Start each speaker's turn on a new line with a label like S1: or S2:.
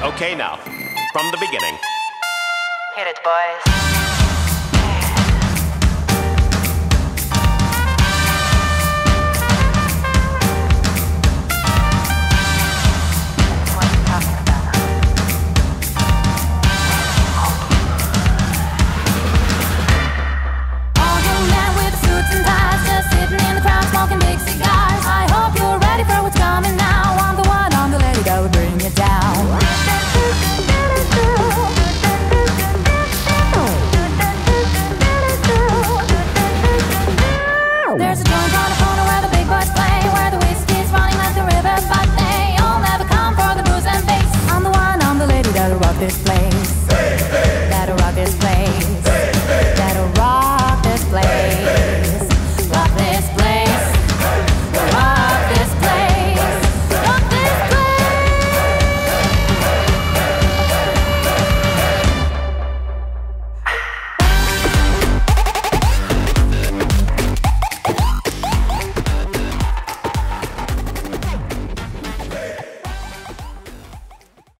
S1: Okay, now, from the beginning.
S2: Hit it, boys.
S3: this place.